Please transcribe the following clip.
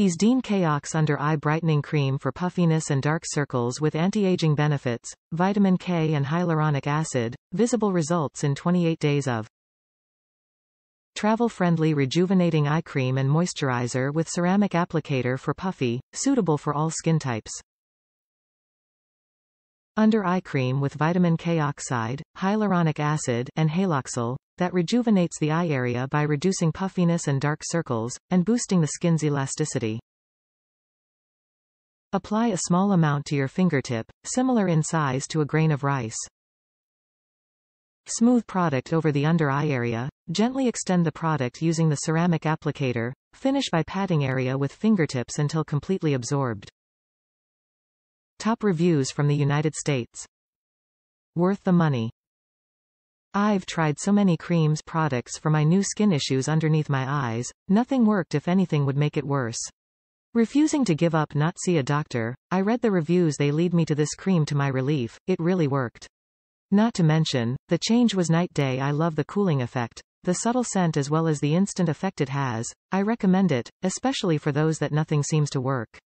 ISDIN K-Ox Under Eye Brightening Cream for puffiness and dark circles with anti-aging benefits, vitamin K and hyaluronic acid, visible results in 28 days of Travel-friendly rejuvenating eye cream and moisturizer with ceramic applicator for puffy, suitable for all skin types. Under eye cream with vitamin K oxide, hyaluronic acid, and haloxyl, that rejuvenates the eye area by reducing puffiness and dark circles, and boosting the skin's elasticity. Apply a small amount to your fingertip, similar in size to a grain of rice. Smooth product over the under eye area, gently extend the product using the ceramic applicator, finish by patting area with fingertips until completely absorbed. Top reviews from the United States. Worth the money. I've tried so many creams products for my new skin issues underneath my eyes, nothing worked if anything would make it worse. Refusing to give up not see a doctor, I read the reviews they lead me to this cream to my relief, it really worked. Not to mention, the change was night day I love the cooling effect, the subtle scent as well as the instant effect it has, I recommend it, especially for those that nothing seems to work.